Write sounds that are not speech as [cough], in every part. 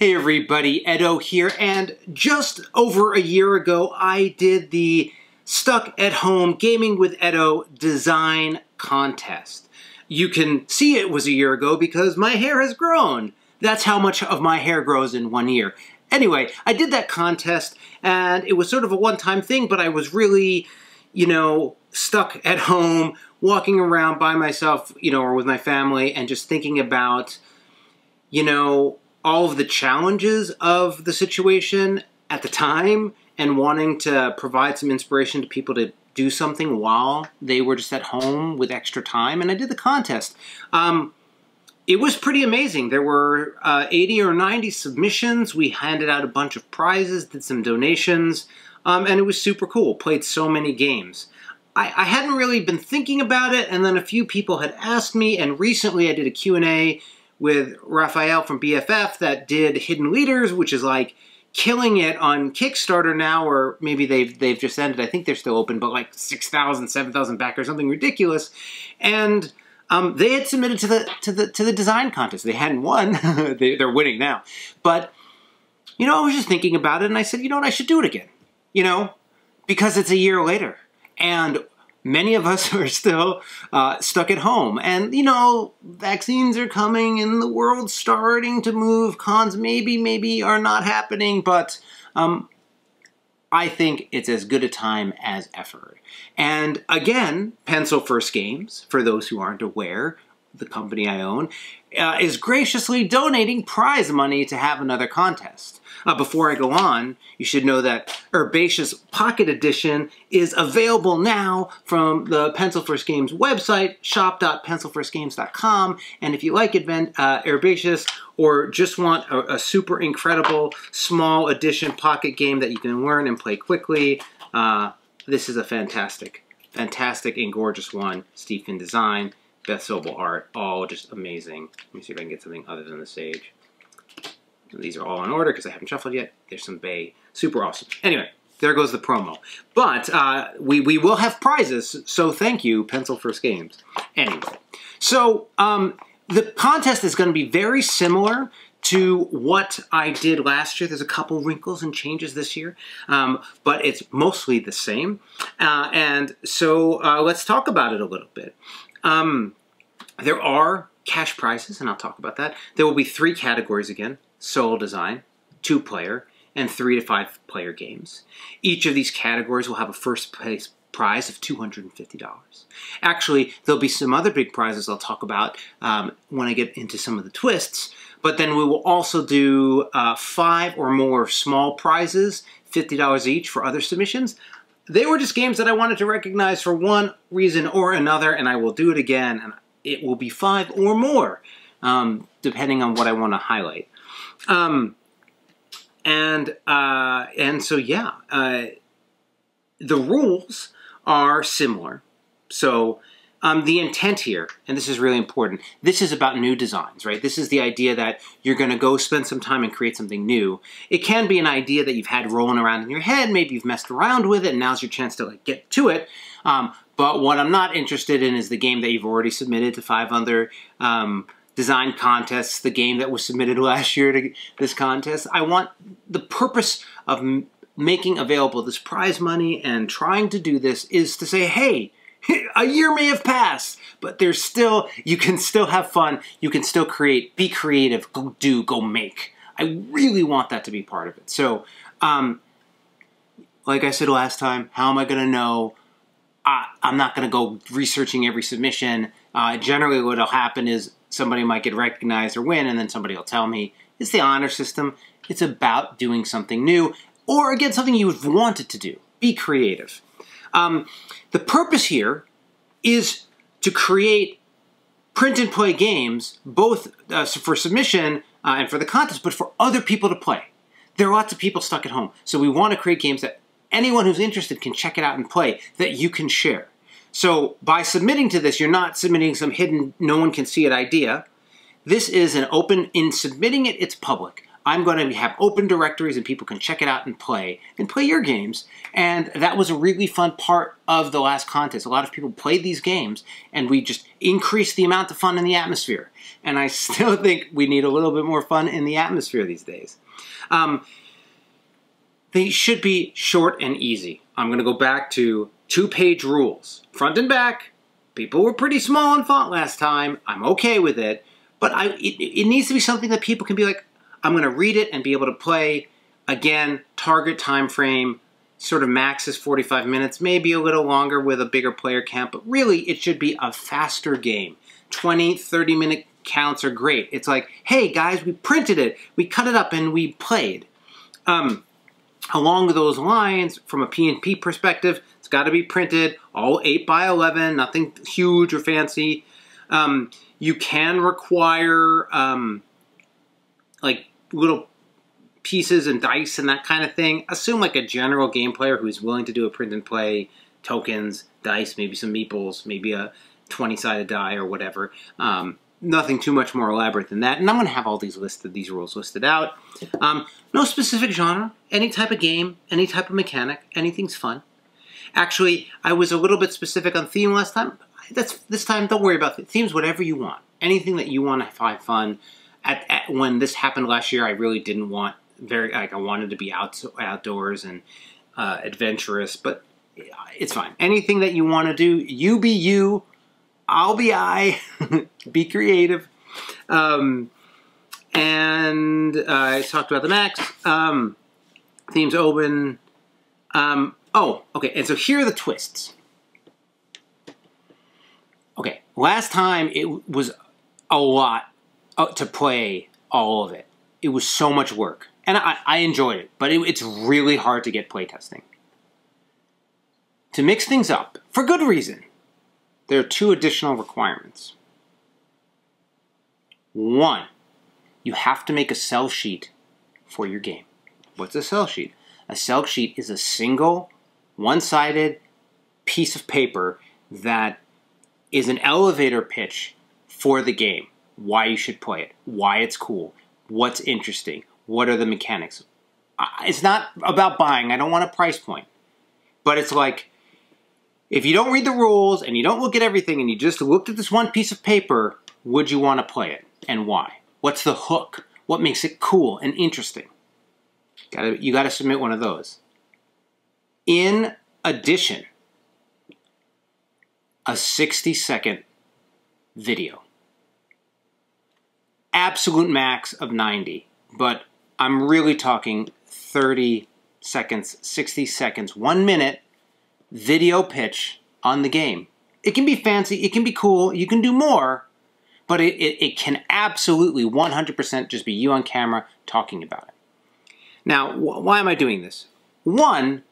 Hey everybody, Edo here, and just over a year ago I did the Stuck at Home Gaming with Edo Design Contest. You can see it was a year ago because my hair has grown. That's how much of my hair grows in one year. Anyway, I did that contest and it was sort of a one-time thing, but I was really, you know, stuck at home, walking around by myself, you know, or with my family and just thinking about, you know, all of the challenges of the situation at the time and wanting to provide some inspiration to people to do something while they were just at home with extra time. And I did the contest. Um, it was pretty amazing. There were uh, 80 or 90 submissions. We handed out a bunch of prizes, did some donations, um, and it was super cool. Played so many games. I, I, hadn't really been thinking about it, and then a few people had asked me, and recently I did a Q&A with Raphael from BFF that did Hidden Leaders, which is like killing it on Kickstarter now, or maybe they've they've just ended. I think they're still open, but like 6,000, 7,000 backers, something ridiculous. And um, they had submitted to the to the to the design contest. They hadn't won. [laughs] they, they're winning now. But you know, I was just thinking about it, and I said, you know what, I should do it again. You know, because it's a year later, and many of us [laughs] are still uh, stuck at home. And, you know, vaccines are coming and the world's starting to move. Cons maybe, maybe are not happening, but um, I think it's as good a time as ever. And again, Pencil First Games, for those who aren't aware, the company I own, uh, is graciously donating prize money to have another contest. Uh, before I go on, you should know that Herbaceous Pocket Edition is available now from the Pencil First Games website, shop.pencilfirstgames.com. And if you like Advent, uh, Herbaceous or just want a, a, super incredible small edition pocket game that you can learn and play quickly, uh, this is a fantastic, fantastic and gorgeous one. Steve Finn design. Beth Sobel art, all just amazing. Let me see if I can get something other than the sage. These are all in order because I haven't shuffled yet. There's some Bay. Super awesome. Anyway, there goes the promo. But uh, we, we will have prizes, so thank you, Pencil First Games. Anyway, so um, the contest is going to be very similar to what I did last year. There's a couple wrinkles and changes this year, um, but it's mostly the same. Uh, and so uh, let's talk about it a little bit. Um, there are cash prizes, and I'll talk about that. There will be three categories again, solo design, two player, and three to five player games. Each of these categories will have a first place prize of $250. Actually, there'll be some other big prizes I'll talk about um, when I get into some of the twists, but then we will also do uh, five or more small prizes, $50 each for other submissions. They were just games that I wanted to recognize for one reason or another, and I will do it again, and it will be five or more, um, depending on what I want to highlight. Um, and uh, and so yeah, uh, the rules are similar. So um, the intent here, and this is really important, this is about new designs, right? This is the idea that you're going to go spend some time and create something new. It can be an idea that you've had rolling around in your head, maybe you've messed around with it, and now's your chance to like get to it. Um, but what I'm not interested in is the game that you've already submitted to five other um, design contests, the game that was submitted [laughs] last year to this contest. I want the purpose of making available this prize money and trying to do this is to say, hey, [laughs] a year may have passed, but there's still, you can still have fun. You can still create, be creative, go do, go make. I really want that to be part of it. So, um, like I said last time, how am I going to know? I, am not going to go researching every submission. Uh, generally, what will happen is somebody might get recognized or win, and then somebody will tell me. It's the honor system. It's about doing something new, or again, something you've wanted to do. Be creative. Um, the purpose here is to create print and play games, both uh, for submission uh, and for the contest, but for other people to play. There are lots of people stuck at home, so we want to create games that anyone who's interested can check it out and play, that you can share. So by submitting to this, you're not submitting some hidden, no one can see it idea. This is an open, in submitting it, it's public. I'm going to have open directories and people can check it out and play and play your games. And that was a really fun part of the last contest. A lot of people played these games and we just increased the amount of fun in the atmosphere. and I [laughs] still think we need a little bit more fun in the atmosphere these days. Um, they should be short and easy. I'm going to go back to two-page rules, front and back. People were pretty small in font last time. I'm okay with it, but I it, it needs to be something that people can be like, I'm going to read it and be able to play. Again, target time frame, sort of max is 45 minutes, maybe a little longer with a bigger player count, but really it should be a faster game. 20, 30 minute counts are great. It's like, hey guys, we printed it, we cut it up, and we played. Um, along those lines, from a PNP perspective, it's got to be printed, all 8 by 11, nothing huge or fancy. Um, you can require um, like little pieces and dice and that kind of thing. Assume like a general game player who's willing to do a print and play, tokens, dice, maybe some meeples, maybe a 20 sided die or whatever. Um, nothing too much more elaborate than that. And I'm going to have all these listed, these rules listed out. Um, no specific genre, any type of game, any type of mechanic, anything's fun. Actually, I was a little bit specific on theme last time. That's this time. Don't worry about the themes. Whatever you want, anything that you want to find fun. At, at, when this happened last year, I really didn't want very like I wanted to be out outdoors and uh, adventurous, but it's fine. Anything that you want to do, you be you, I'll be I. [laughs] be creative. Um, and uh, I talked about the max. Um, themes open. Um, oh, okay. And so here are the twists. Okay, last time it was a lot Uh, to play all of it. It was so much work and I, I enjoyed it, but it, it's really hard to get playtesting. To mix things up, for good reason, there are two additional requirements. One, you have to make a sell sheet for your game. What's a sell sheet? A sell sheet is a single, one sided piece of paper that is an elevator pitch for the game. Why you should play it, why it's cool, what's interesting, what are the mechanics? It's not about buying. I don't want a price point. But it's like, if you don't read the rules and you don't look at everything and you just looked at this one piece of paper, would you want to play it and why? What's the hook? What makes it cool and interesting? You got to submit one of those. In addition, a 60 second video. Absolute max of 90, but I'm really talking 30 seconds, 60 seconds, one minute video pitch on the game. It can be fancy, it can be cool, you can do more, but it, it, it can absolutely 100% just be you on camera talking about it. Now, wh why am I doing this? One,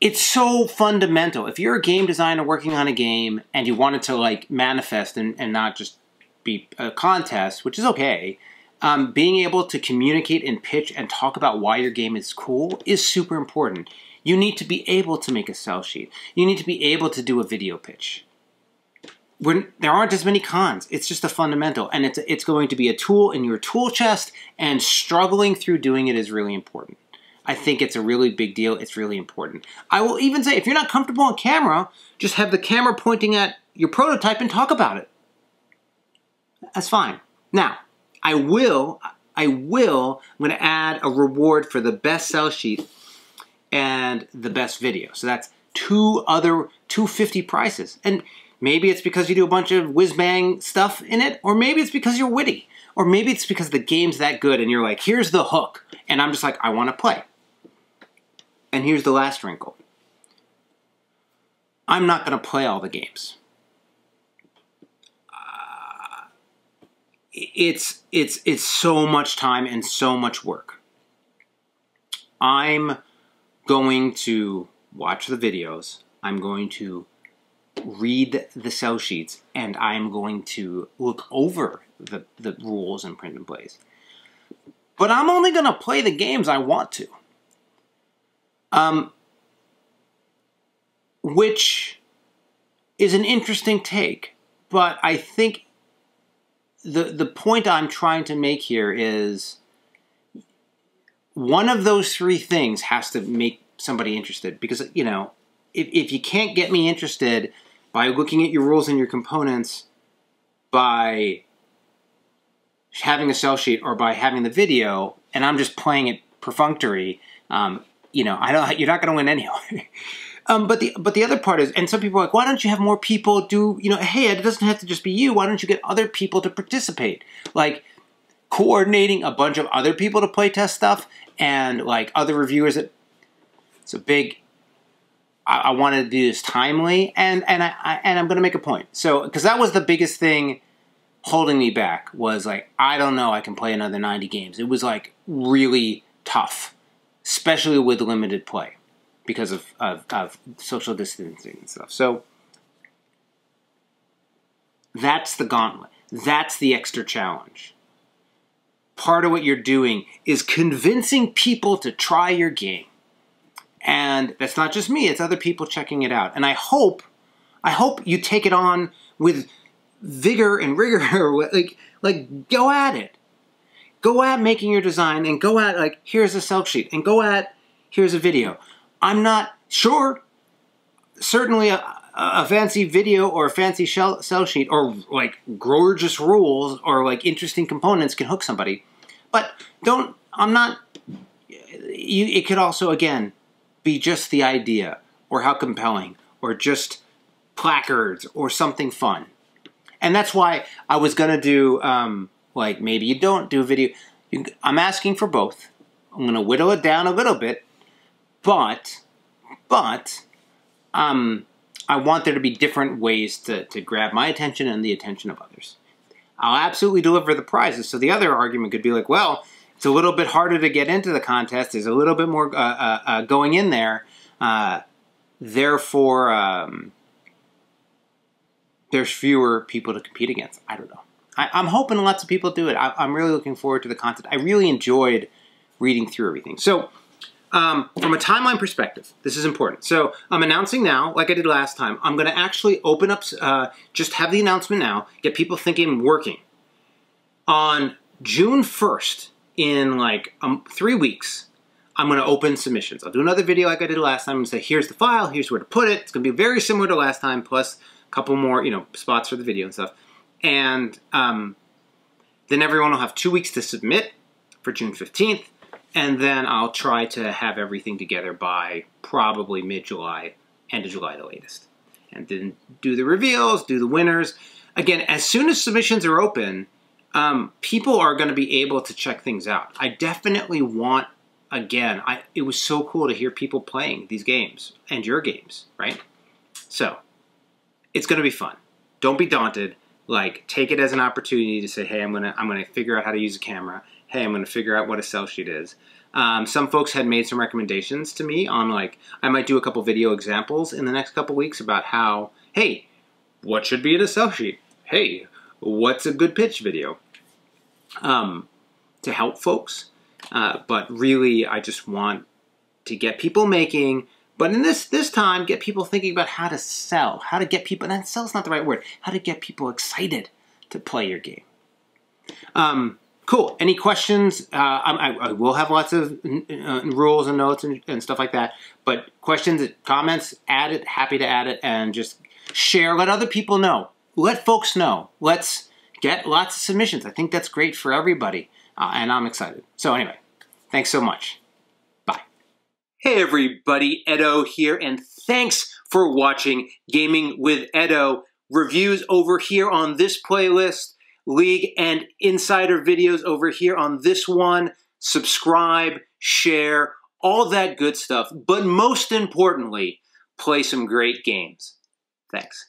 it's so fundamental. If you're a game designer working on a game and you want it to like manifest and, and not just be a contest, which is okay, um, being able to communicate and pitch and talk about why your game is cool is super important. You need to be able to make a sell sheet. You need to be able to do a video pitch. There aren't as many cons. It's just a fundamental, and it's it's going to be a tool in your tool chest. And struggling through doing it is really important. I think it's a really big deal. It's really important. I will even say if you're not comfortable on camera, just have the camera pointing at your prototype and talk about it. That's fine. Now, I will, I will, I'm going to add a reward for the best sell sheet and the best video. So that's two other 250 prices. And maybe it's because you do a bunch of whiz-bang stuff in it, or maybe it's because you're witty, or maybe it's because the game's that good and you're like, here's the hook. And I'm just like, I want to play. And here's the last wrinkle. I'm not going to play all the games. It's it's it's so much time and so much work. I'm going to watch the videos. I'm going to read the sell sheets and I'm going to look over the, the rules and print and plays. But I'm only going to play the games I want to. Um, which is an interesting take, but I think the the point I'm trying to make here is one of those three things has to make somebody interested because you know if, if you can't get me interested by looking at your rules and your components by having a sell sheet or by having the video, and I'm just playing it perfunctory, um, you know, I don't. You're not going to win anyway. [laughs] um, but the but the other part is, and some people are like, why don't you have more people do? You know, hey, it doesn't have to just be you. Why don't you get other people to participate? Like coordinating a bunch of other people to play test stuff and like other reviewers. That it's a big. I, I wanted to do this timely, and and I, I and I'm going to make a point. So because that was the biggest thing holding me back was like I don't know I can play another 90 games. It was like really tough, especially with limited play because of, of, of social distancing and stuff. So that's the gauntlet. That's the extra challenge. Part of what you're doing is convincing people to try your game. And that's not just me, it's other people checking it out. And I hope, I hope you take it on with vigor and rigor. [laughs] like, like go at it. Go at making your design and go at like, here's a sell sheet and go at, here's a video. I'm not sure. Certainly a, a fancy video or a fancy shell, sell sheet or like gorgeous rules or like interesting components can hook somebody. But don't, I'm not, you, it could also, again, be just the idea or how compelling or just placards or something fun. And that's why I was going to do, um, like, maybe you don't do video. You, I'm asking for both. I'm going to whittle it down a little bit. But, but, um, I want there to be different ways to, to grab my attention and the attention of others. I'll absolutely deliver the prizes. So the other argument could be like, well, it's a little bit harder to get into the contest. There's a little bit more uh, uh, uh, going in there. Uh, therefore, um, there's fewer people to compete against. I don't know. I, am hoping lots of people do it. I, am really looking forward to the content. I really enjoyed reading through everything. So, um, from a timeline perspective, this is important. So, I'm announcing now, like I did last time, I'm going to actually open up, uh, just have the announcement now, get people thinking, working. On June 1st, in like um, three weeks, I'm going to open submissions. I'll do another video like I did last time and say, here's the file, here's where to put it. It's going to be very similar to last time, plus a couple more, you know, spots for the video and stuff. And um, then everyone will have two weeks to submit for June 15th. And then I'll try to have everything together by probably mid-July, end of July the latest. And then do the reveals, do the winners. Again, as soon as submissions are open, um, people are going to be able to check things out. I definitely want, again, I, it was so cool to hear people playing these games and your games, right? So, it's going to be fun. Don't be daunted. Like, take it as an opportunity to say, hey, I'm going to I'm gonna figure out how to use a camera. Hey, I'm going to figure out what a sell sheet is. Um, some folks had made some recommendations to me on, like, I might do a couple video examples in the next couple weeks about how, hey, what should be in a sell sheet? Hey, what's a good pitch video? Um, to help folks. Uh, but really, I just want to get people making but in this this time, get people thinking about how to sell, how to get people. And sell's not the right word. How to get people excited to play your game. Um, cool. Any questions? Uh, I, I, will have lots of uh, rules and notes and, and, stuff like that. But questions, comments, add it. Happy to add it and just share. Let other people know. Let folks know. Let's get lots of submissions. I think that's great for everybody, uh, and I'm excited. So anyway, thanks so much. Bye. Hey everybody, Edo here, and thanks for watching Gaming with Edo. Reviews over here on this playlist, League and Insider videos over here on this one. Subscribe, share, all that good stuff. But most importantly, play some great games. Thanks.